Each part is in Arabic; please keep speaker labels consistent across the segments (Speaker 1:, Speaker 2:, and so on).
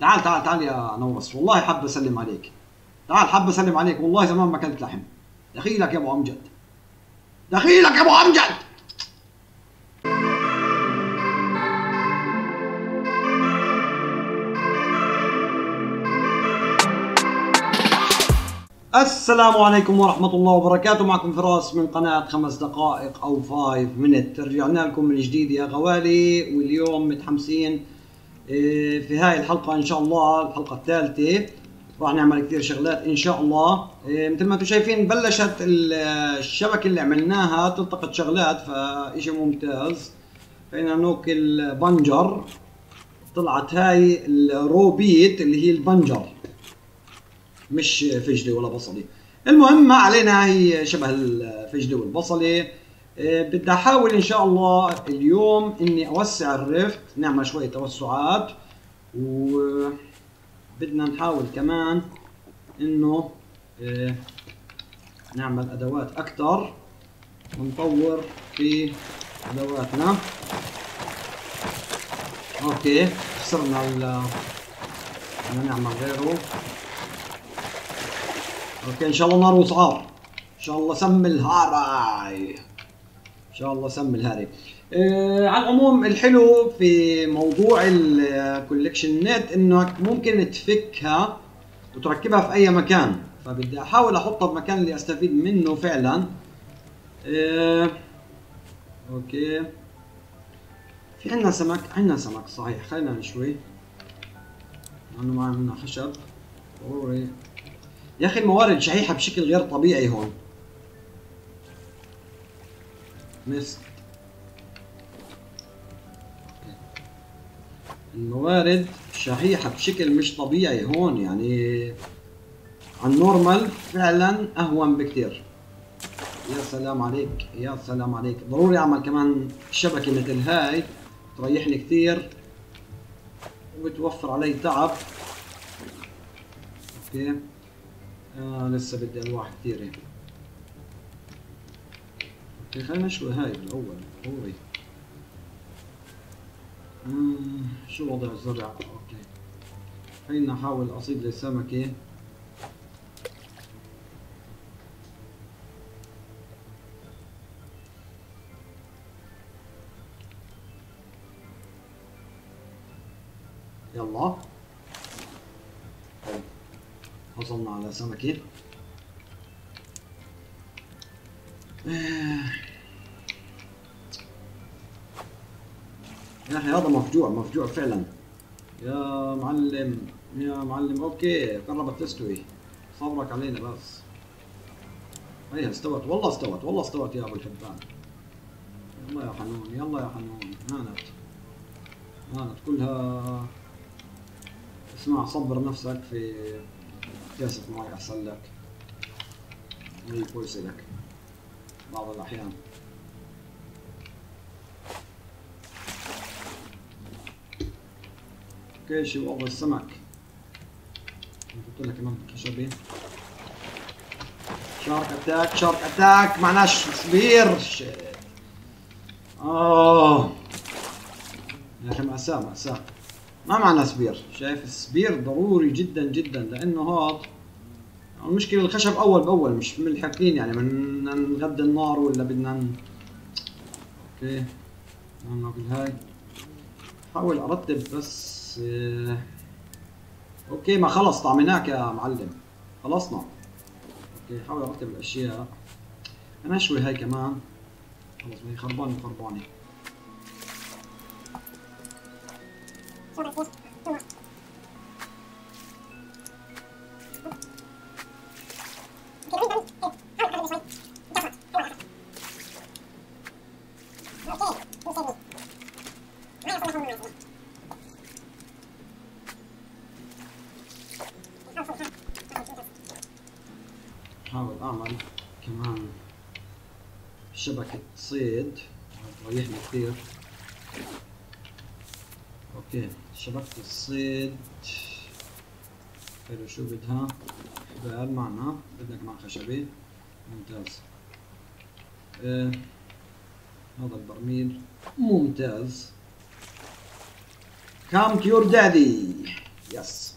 Speaker 1: تعال تعال تعال يا نورس. والله حاب أسلم عليك. تعال حاب أسلم عليك. والله زمان ما اكلت لحم. دخيلك يا أبو أمجد. دخيلك يا أبو أمجد! السلام عليكم ورحمة الله وبركاته. معكم فراس من قناة خمس دقائق أو فايف منت رجعنا لكم من جديد يا غوالي. واليوم متحمسين في هاي الحلقة إن شاء الله الحلقة الثالثة راح نعمل كثير شغلات إن شاء الله. إيه، مثل ما أنتم شايفين بلشت الشبكة اللي عملناها تلتقط شغلات فإشي ممتاز. فإنا نوك البنجر طلعت هاي الروبيت اللي هي البنجر. مش فجلي ولا بصلي. المهم ما علينا هي شبه الفجلي والبصلي. إيه، بدي أحاول إن شاء الله اليوم إني أوسع الرفت نعمل شوية توسعات وبدنا نحاول كمان إنه إيه، نعمل أدوات أكثر ونطور في أدواتنا. أوكي خسرنا ال بدنا نعمل غيره. أوكي إن شاء الله نار وصعار إن شاء الله سم الهاراي. إن شاء الله سم الهاري. آه على العموم الحلو في موضوع ال collection net إنك ممكن تفكها وتركبها في أي مكان. فبدي أحاول أحطها بمكان اللي أستفيد منه فعلا. آه أوكي. في عندنا سمك؟ عندنا سمك صحيح. خلينا نشوي لأنه ما عندنا خشب. ضروري يا أخي الموارد شحيحة بشكل غير طبيعي هون. مست الموارد شحيحة بشكل مش طبيعي هون يعني عن normal فعلا أهون بكتير. يا سلام عليك يا سلام عليك. ضروري أعمل كمان شبكة مثل هاي تريحني كثير وبتوفر علي تعب. أوكي. آه لسه بدي الواح كثير خلينا نشوي هاي بالاول ضروري شو وضع الزرع؟ أوكي. خلينا احاول أصيد لي سمكة يلا. وصلنا على سمكة يا أخي هذا مفجوع مفجوع فعلا. يا معلم يا معلم أوكي قربت تستوي صبرك علينا بس. هيها استوت. والله استوت والله استوت يا أبو الحبان. يلا يا حنون يلا يا حنون. هانت. هانت كلها اسمع صبر نفسك في كاسة ماي احسن لك. هي كويسة لك. بعض الأحيان. شو وضع السمك. نحط لها كمان خشبي shark attack shark attack معناش spear آه. يا أخي مأساة مأساة ما معنا spear؟ شايف ال spear ضروري جدا جدا لأنه هاد المشكلة. الخشب أول بأول مش ملحقين يعني بدنا نغدي النار ولا بدنا ن... okay. ناكل هاي. حاول أرتب بس. آه... okay ما خلص طعمناك يا معلم. خلصنا. okay حاول أرتب الأشياء. أنا أشوي هاي كمان. خلص هي خربانة خربانة. شبكة صيد. تريحني كثير. okay شبكة الصيد. حلو شو بدها؟ حبال معنا. بدنا كمان خشبي؟ ممتاز. آه. هذا البرميل. ممتاز. To your daddy. yes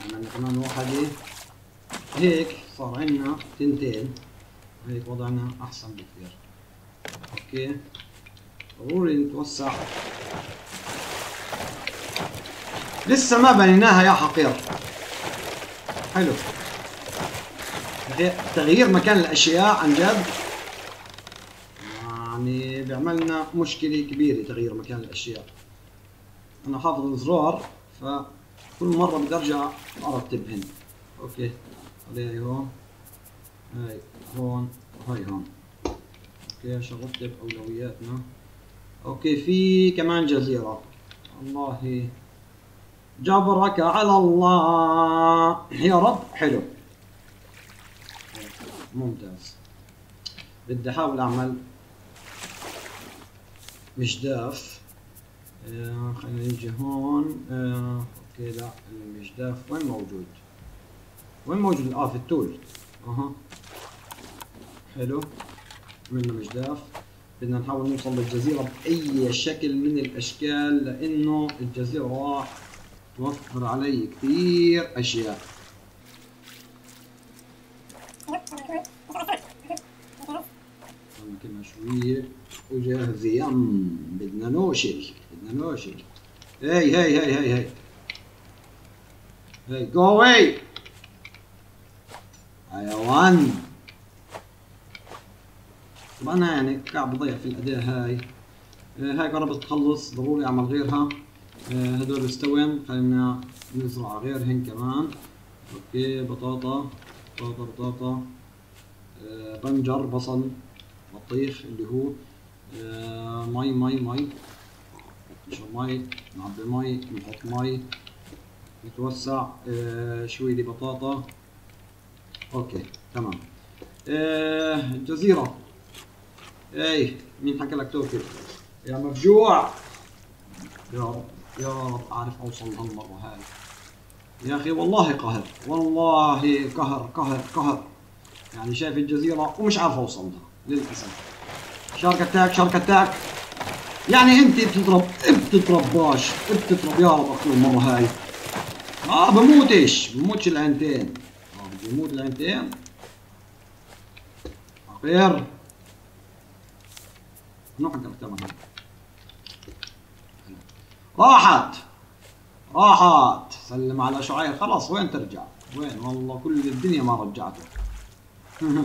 Speaker 1: عملنا كمان واحدة. هيك صار عندنا تنتين. هيك وضعنا أحسن بكثير. أوكي. ضروري نتوسع. لسه ما بنيناها يا حقير. حلو. تغيير مكان الأشياء عن جد. يعني بيعملنا مشكلة كبيرة تغيير مكان الأشياء. أنا حافظ الزرار فكل مرة بدي أرجع أرتبهن. okay. هذه هون. هاي هون وهي هون. okay عشان نرتب اولوياتنا okay في كمان جزيرة. والله. جبرك على الله. يا رب حلو. ممتاز. بدي أحاول أعمل مجداف. آه خلينا نيجي هون. آه أوكي لا المجداف وين موجود؟ وين موجود آه في التول؟ أها. حلو عملنا مجداف بدنا نحاول نوصل للجزيرة بأي شكل من الأشكال لأنه الجزيرة راح توفر علي كثير أشياء. كنا شوية. وجاهزين بدنا نوشل بدنا نوشل هي هي هي هي هي هي جو اواي حيوان! طب أنا يعني قاعد بضيع في الأداء هاي. هاي قربت تخلص ضروري أعمل غيرها. هدول استوين خلينا نزرع غيرهن كمان. أوكي بطاطا بطاطا بطاطا. بنجر بصل بطيخ اللي هو. مي مي مي. نشرب مي نعبي مي نحط مي. نتوسع. شوي دي بطاطا okay تمام. الجزيرة اي مين حكى لك توكل يا مفجوع. يا رب يا رب اعرف أوصل هالمرة هاي يا أخي والله قهر والله قهر قهر قهر. يعني شايف الجزيرة ومش عارف أوصل لها للأسف. شارك أتاك شارك أتاك. يعني أنت بتضرب بتضرب باش بتضرب. يا رب أخي المرة هاي. آه بموتش بموتش العينتين. آه بدي يموت العينتين خير نحضر تمام راحت. راحت. سلم على شعير. خلاص وين ترجع؟ وين؟ والله كل الدنيا ما رجعته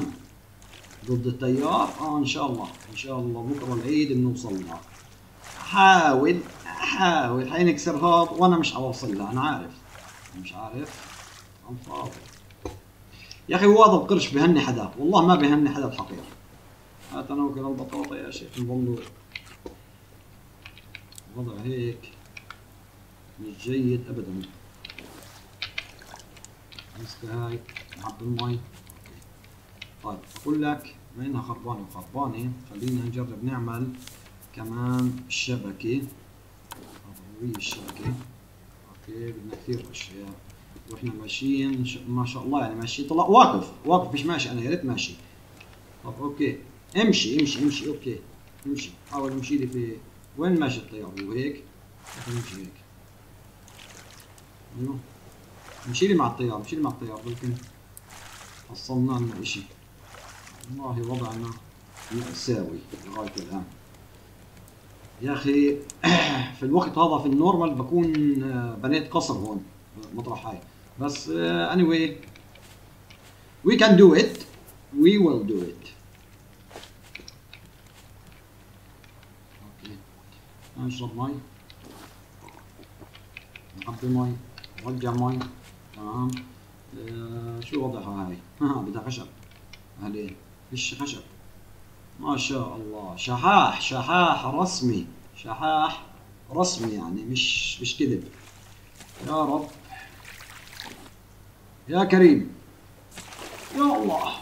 Speaker 1: ضد التيار؟ آه إن شاء الله. إن شاء الله بكرة العيد بنوصل لها حاول حاول حينكسر هذا وأنا مش حوصل لها أنا عارف. مش عارف. عم فاضي. يا أخي هو هذا القرش بهني حدا والله ما بهني حدا الحقير هات أنا وكل البطاطا يا شيخ نظل وضع هيك مش جيد ابدا. امسك هاي نعبي المي طيب أقول لك وينها خربانة؟ وخربانه خلينا نجرب نعمل كمان الشبكة. ضرورية الشبكة. okay بدنا كثير أشياء. وإحنا ماشيين ما شاء الله يعني ماشي. طلع واقف واقف مش ماشي أنا يا ريت ماشي. طب okay. امشي امشي امشي okay. امشي. حاول امشي لي في وين ماشي التيار هو هيك امشي هيك. أيوه. امشي لي مع التيار امشي لي مع التيار بلكن حصلنا لنا إشي. والله وضعنا مأساوي لغاية الآن. يا أخي في الوقت هذا في ال normal بكون بنيت قصر هون مطرح هاي. بس anyway we can do it. We will do it okay نشرب مي نعبي مي نرجع مي تمام. آه شو وضعها هاي؟ ها بدها خشب. اهلين فيش خشب. ما شاء الله. شحاح شحاح رسمي. شحاح رسمي يعني مش مش كذب. يا رب. يا كريم. يا الله.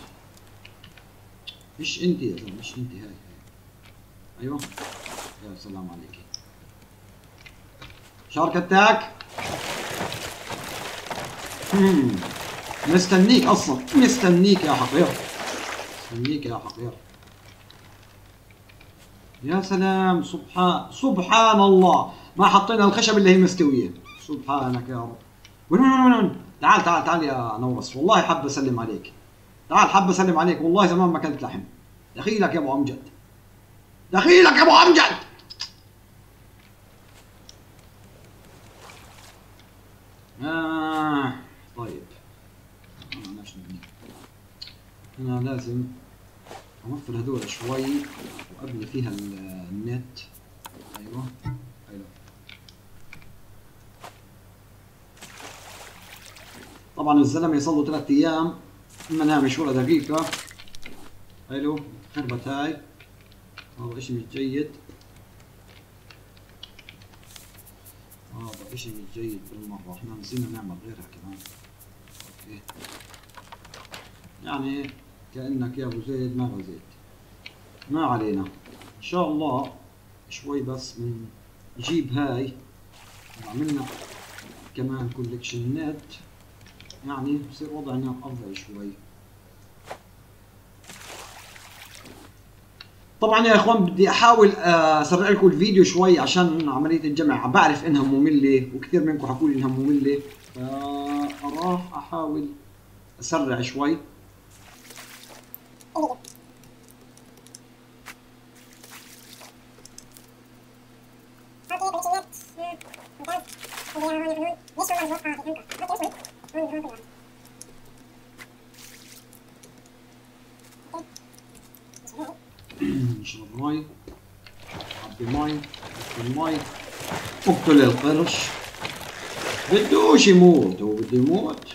Speaker 1: مش أنت يا زلمة مش أنت هاي. هاي أيوه. يا سلام عليك. شارك اتاك مستنيك أصلا. مستنيك يا حقير. مستنيك يا حقير. يا سلام. سبحان سبحان الله. ما حطينا الخشب اللي هي مستوية. سبحانك يا رب. وين وين وين وين؟ تعال تعال تعال يا نورس. والله حاب أسلم عليك. تعال حاب أسلم عليك. والله زمان ما اكلت لحم. دخيلك يا أبو أمجد. دخيلك يا أبو أمجد آه طيب أنا لازم أوفر هذول شوي وأبني فيها النت. أيوه. حلو طبعا الزلمة يصلوا ثلاث أيام ما نامش ولا دقيقة. حلو. خربت هاي. هذا إشي مش جيد. هذا إشي مش جيد. بالمرة إحنا نسينا نعمل غيرها كمان. أوكي. يعني كأنك يا أبو زيد ما غزيت ما علينا. إن شاء الله شوي بس من نجيب هاي. وعملنا كمان كوليكشن نت يعني بصير وضعنا أفضل شوي. طبعا يا إخوان بدي أحاول آه، أسرع لكم الفيديو شوي عشان عملية الجمع. بعرف إنها مملة وكثير منكم حكوا لي إنها مملة. فراح أحاول أسرع شوي. نشرب مي عبي مي المي اقتل القرش بدوش يموت هو بده يموت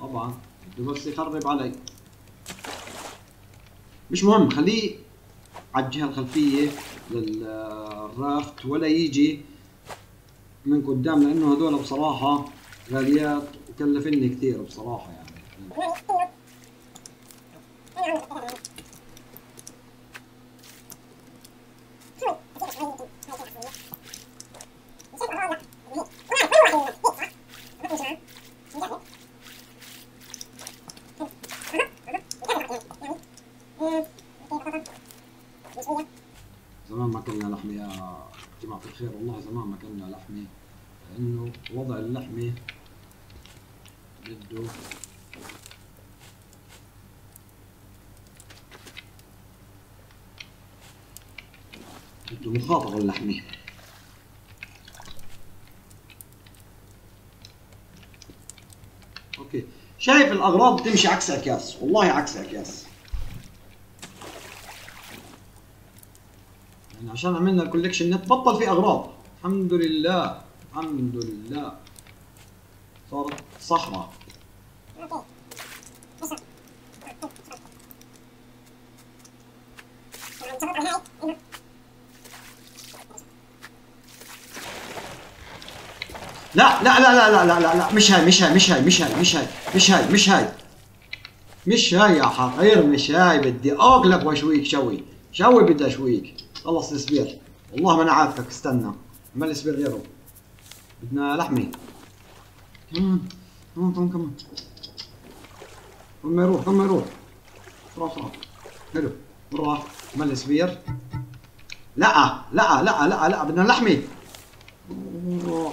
Speaker 1: طبعا بده بس يخرب علي مش مهم خليه على الجهة الخلفية للرافت ولا يجي من قدام لأنه هذول بصراحة غاليات وكلفني كثير بصراحة يعني زمان ما كنا لحمة يا جماعة الخير والله زمان ما كنا لحمة لأنه وضع اللحمة بده مخاطرة اللحمة أوكي. شايف الأغراض بتمشي عكس أكياس. والله عكس أكياس. يعني عشان عملنا ال collection net بطل في أغراض. الحمد لله. الحمد لله. صارت صحراء. لا لا لا لا لا لا لا مش هاي مش هاي مش هاي مش هاي مش هاي مش هاي مش هاي مش هاي يا حقير مش هاي بدي اقلب واشويك شوي شوي بدي اشويك خلص السبير والله ما أنا عارفك استنى ما السبير غيره بدنا لحمه كمان كمان كمان كمان ما يروح ما يروح راح راح حلو راح ما السبير لا لا لا لا لا بدنا لحمه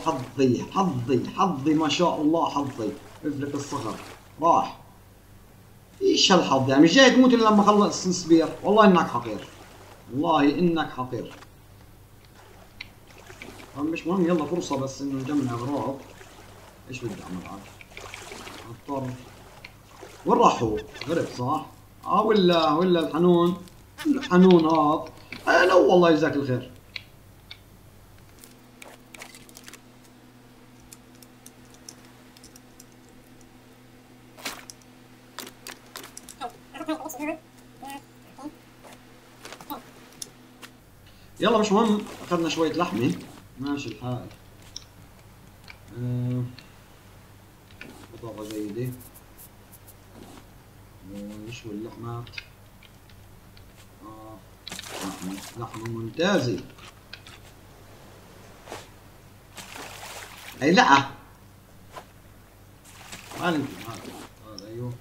Speaker 1: حظي حظي حظي ما شاء الله حظي. افلك الصخر راح. إيش هالحظ يعني؟ مش جاي تموت إلا لما خلص السبير والله إنك حقير. والله إنك حقير. مش مهم يلا فرصة بس إنه نجمع اغراض إيش بدي أعمل عاد؟ اضطر وين راح هو؟ غرب صح؟ آه ولا ولا الحنون؟ الحنون هذا آه لا والله يجزاك الخير. يلا مش مهم أخذنا شوية لحمة. ماشي الحال. آه، بطاقة جيدة. ونشوي اللحمات آه. لحمة لحمة ممتازة. ما هذا هذا أيوه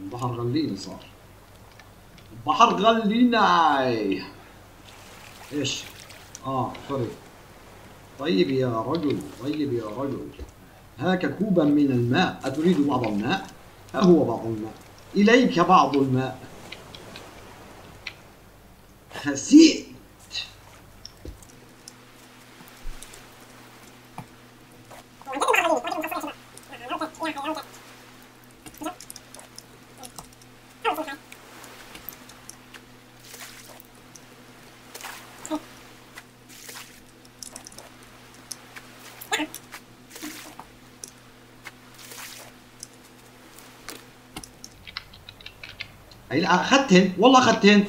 Speaker 1: البحر غليني صار البحر غليني إيش؟ آه سوري. طيب يا رجل طيب يا رجل. هاك كوبا من الماء. أتريد بعض الماء؟ ها هو بعض الماء. إليك بعض الماء. خسيت أي أخذتهن؟ والله أخذتهن.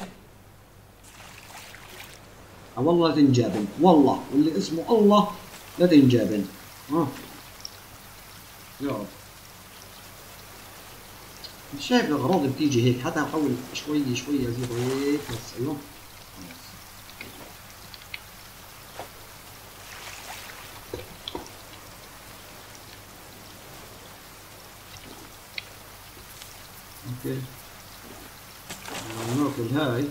Speaker 1: آه، والله لا تنجابن. والله. واللي اسمه الله لا تنجابن. رب. شايف الاغراض بتيجي هيك حتى أحاول شوي شوي أزيد. هيك بس أيوه okay هاي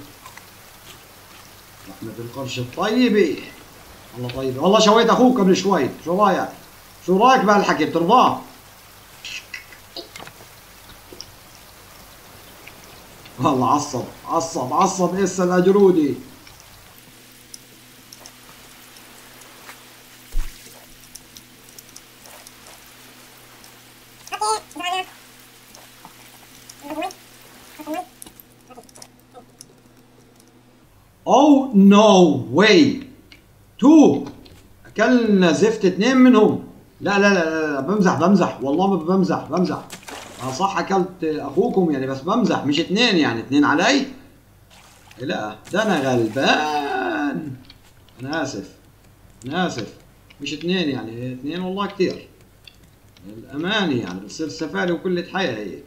Speaker 1: لحمة القرش الطيبة والله طيبة والله شويت أخوك قبل شوي شو رايك؟ شو رايك بهالحكي؟ بترضاه؟ والله عصب. عصب. عصب اسا الأجرودي أو نو واي تو أكلنا زفت اثنين منهم. لا لا لا لا, بمزح بمزح. والله بمزح بمزح. آه صح أكلت أخوكم يعني بس بمزح. مش اثنين يعني اثنين علي. لا ده أنا غلبان. أنا آسف. أنا آسف. مش اثنين يعني اثنين والله كثير الاماني يعني بتصير سفالي وكل حياة هيك.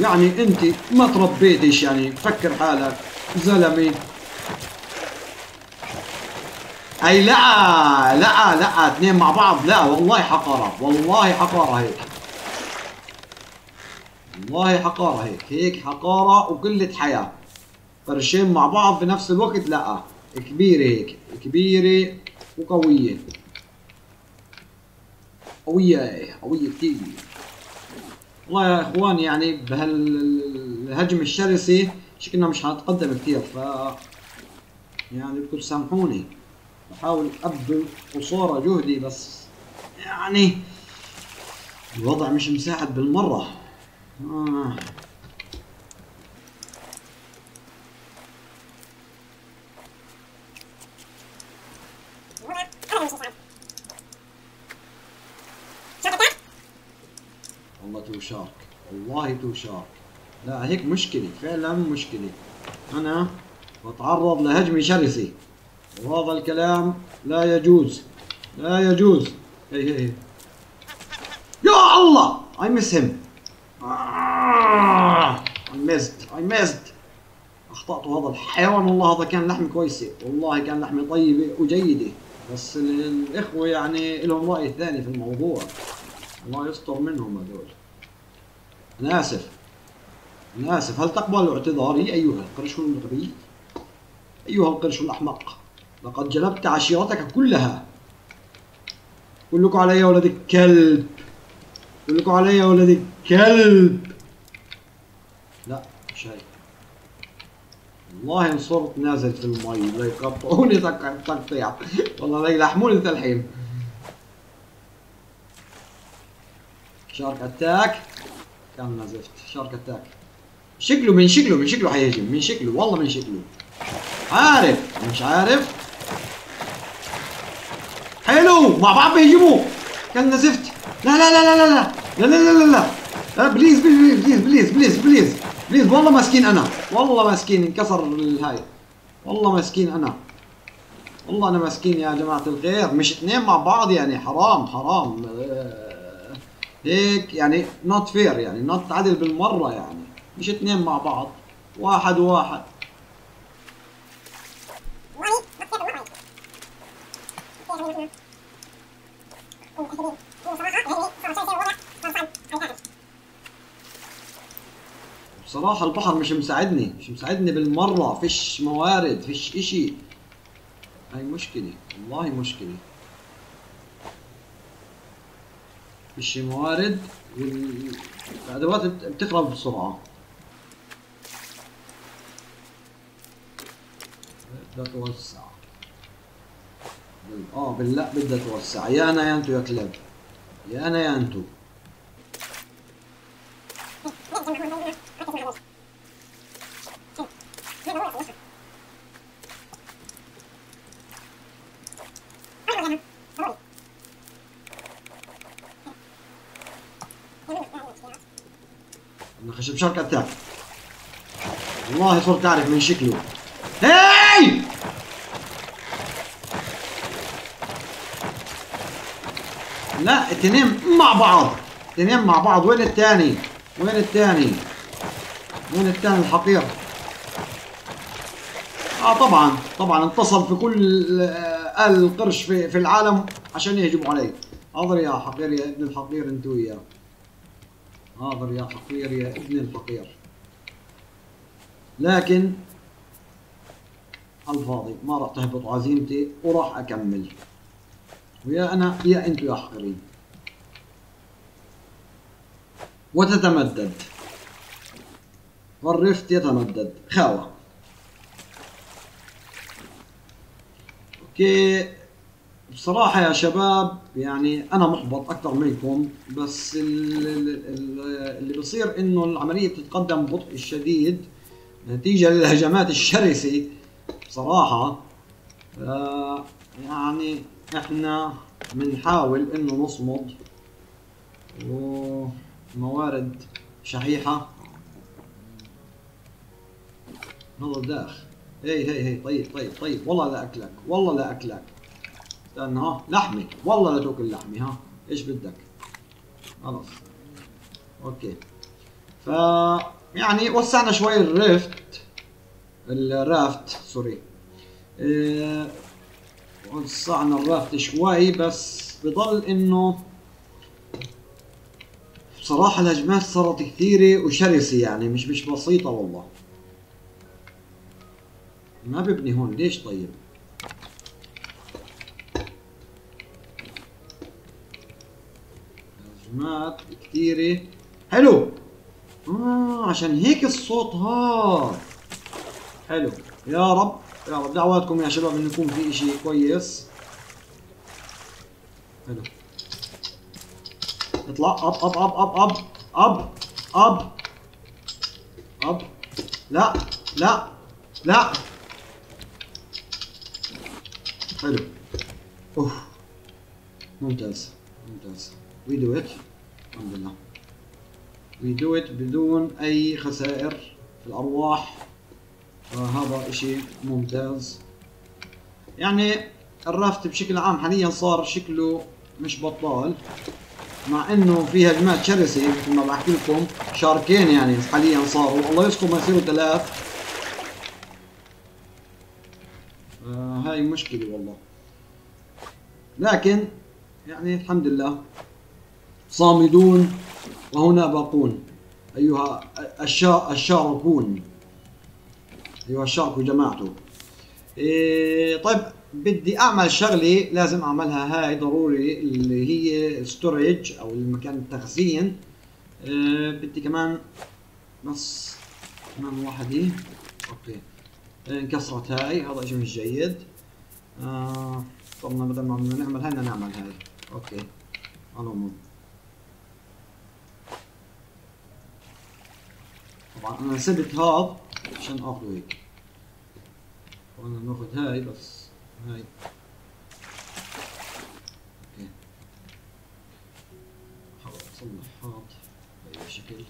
Speaker 1: يعني انت ما تربيتش يعني فكر حالك زلمة. أي لا لا لا اثنين مع بعض لا والله حقارة والله حقارة هيك. والله حقارة هيك هيك حقارة وقلة حياة. قرشين مع بعض في نفس الوقت لا كبيرة هيك كبيرة وقوية. قوية قوية كثير والله يا اخوان يعني بهالهجمه الشرسه شكلنا مش هنتقدم كثير ف يعني بدكم تسامحوني بحاول أبذل قصارى جهدي بس يعني الوضع مش مساعد بالمرة آه. والله two shark والله two shark لا هيك مشكلة فعلا مشكلة. أنا بتعرض لهجمة شرسة. وهذا الكلام؟ لا يجوز. لا يجوز. هي هي هي. يا الله! I miss him. آه. I missed I missed. أخطأت هذا الحيوان. والله هذا كان لحمة كويسة. والله كان لحمة طيبة وجيدة. بس الإخوة يعني لهم رأي ثاني في الموضوع. الله يستر منهم هذول. أنا آسف أنا آسف هل تقبل اعتذاري أيها القرش الغبي؟ أيها القرش الأحمق لقد جلبت عشيرتك كلها. كلكم علي يا ولد الكلب. كلكم علي يا ولد الكلب. لا شيء. والله إن صرت نازل في المي لا يقطعوني تقطيع. والله لا يلحموني تلحيم. shark attack كان زفت shark attack شكله من شكله من شكله حيهجم من شكله والله من شكله عارف مش عارف حلو مع بعض بيهجموا كان زفت لا لا لا لا لا لا لا لا لا لا please please please please please please please والله مسكين أنا والله مسكين انكسر الهاي والله مسكين أنا والله أنا مسكين يا جماعة الخير مش اثنين مع بعض يعني حرام حرام هيك يعني not fair يعني not عدل بالمرة يعني. مش اثنين مع بعض واحد واحد. بصراحة البحر مش مساعدني مش مساعدني بالمرة. فيش موارد فيش إشي. هاي مشكلة والله مشكلة. فيش موارد والادوات بتخرب بسرعة. بدها توسع. آه بالله بدها توسع. يا أنا يا أنتو يا كلاب يا أنا يا أنتو. أنا خشب شرك اتاك والله صرت أعرف من شكله هاي! لا الاثنين مع بعض. الاثنين مع بعض. وين الثاني؟ وين الثاني؟ وين الثاني الحقير؟ آه طبعا طبعا اتصل في كل آه القرش في, في العالم عشان يهجموا علي. حاضر يا حقير يا ابن الحقير انت وياه. حاضر يا حقير يا ابن الحقير لكن الفاضي ما راح تهبط عزيمتي وراح أكمل. ويا أنا يا أنتو يا حقيرين. وتتمدد. والرفت يتمدد. خاوة. أوكي بصراحة يا شباب يعني أنا محبط أكثر منكم بس اللي بصير إنه العملية بتتقدم ببطء شديد نتيجة للهجمات الشرسة. بصراحة آه يعني إحنا بنحاول إنه نصمد وموارد شحيحة. هذا داخ. هي هي هي طيب طيب طيب. والله لا أكلك والله لا أكلك. استنى ها لحمة والله لا تأكل لحمة ها؟ إيش بدك؟ خلاص. أوكي. ف يعني وسعنا شوي ال raft ال raft sorry. إيه وسعنا ال raft شوي بس بضل إنه بصراحة الهجمات صارت كثيرة وشرسة يعني مش مش بسيطة والله. ما ببني هون ليش طيب؟ هجمات كثيرة. حلو. آه عشان هيك الصوت هاد. حلو. يا رب يا رب. دعواتكم يا شباب إنه يكون في إشي كويس. حلو. اطلع. أب أب أب أب أب أب أب. أب. لا لا لا. حلو. أوف. ممتاز. ممتاز. we do it الحمد لله. we do it بدون أي خسائر في الأرواح. فهذا إشي ممتاز. يعني ال raft بشكل عام حاليا صار شكله مش بطال مع إنه في هجمات شرسه مثل ما بحكي لكم شاركين يعني حاليا صاروا. الله يسكم ما يصيروا ثلاث. آه هاي مشكلة والله. لكن يعني الحمد لله صامدون وهنا باقون. أيها الشاركون. أيها الشارك وجماعته إيه طيب بدي أعمل شغلة لازم أعملها هاي ضروري اللي هي ستورج أو المكان التخزين. إيه بدي كمان بس كمان واحدة okay. انكسرت هاي هذا شيء مش جيد. آه طبعا بدل ما نعمل هاي نعمل هاي. okay. على العموم طبعا. أنا سبت هذا عشان آخذه هيك. وأنا ناخذ هاي بس هاي. okay. حاول اصلح هذا بأي شكل؟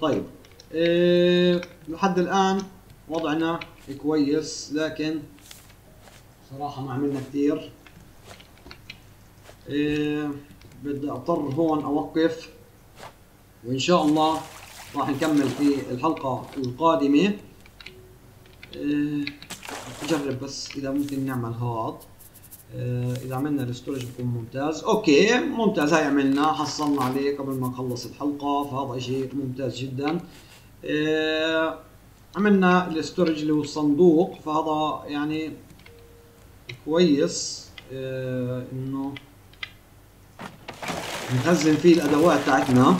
Speaker 1: طيب. إيه لحد الآن وضعنا كويس لكن صراحة ما عملنا كثير إيه بدي أضطر هون أوقف. وإن شاء الله راح نكمل في الحلقة القادمة. إيه أجرب بس إذا ممكن نعمل هاد. آه، إذا عملنا ال storage بكون ممتاز. okay ممتاز. هاي عملنا حصلنا عليه قبل ما نخلص الحلقة فهذا شيء ممتاز جدا. آه، عملنا ال storage اللي هو الصندوق فهذا يعني كويس. آه، إنه نخزن فيه الأدوات تاعتنا.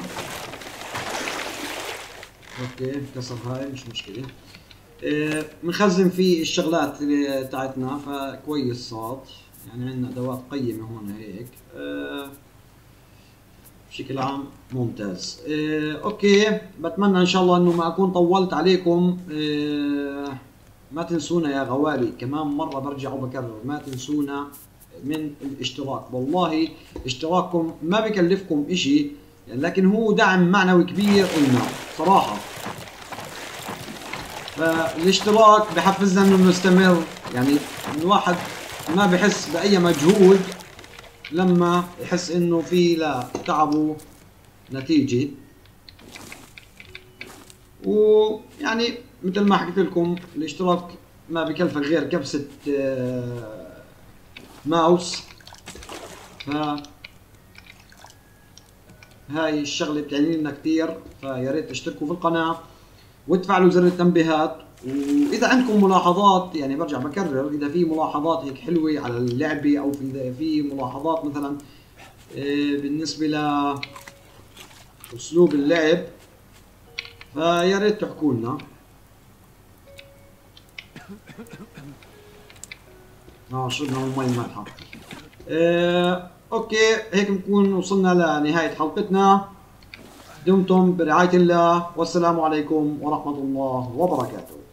Speaker 1: okay كسر هاي مش مشكلة. بنخزن فيه الشغلات تاعتنا فكويس صار يعني عندنا أدوات قيمة هون هيك. آه بشكل عام ممتاز. آه okay بتمنى إن شاء الله إنه ما أكون طولت عليكم. آه ما تنسونا يا غوالي كمان مرة برجع وبكرر ما تنسونا من الاشتراك. والله اشتراككم ما بكلفكم إشي. لكن هو دعم معنوي كبير لنا صراحة. فالاشتراك بحفزنا انه نستمر يعني الواحد ما بحس بأي مجهود لما يحس إنه في لتعبه نتيجة. ويعني مثل ما حكيت لكم الاشتراك ما بكلفك غير كبسة آه، ماوس. ف هاي الشغلة بتعني لنا كثير فيا ريت تشتركوا في القناة وتفعلوا زر التنبيهات. وإذا عندكم ملاحظات يعني برجع بكرر إذا في ملاحظات هيك حلوة على اللعبة أو في في ملاحظات مثلا آه، بالنسبة ل أسلوب اللعب فيا ريت تحكوا لنا. آه شربنا مي مالحه أوكي هيك بنكون وصلنا لنهاية حلقتنا. دمتم برعاية الله والسلام عليكم ورحمة الله وبركاته.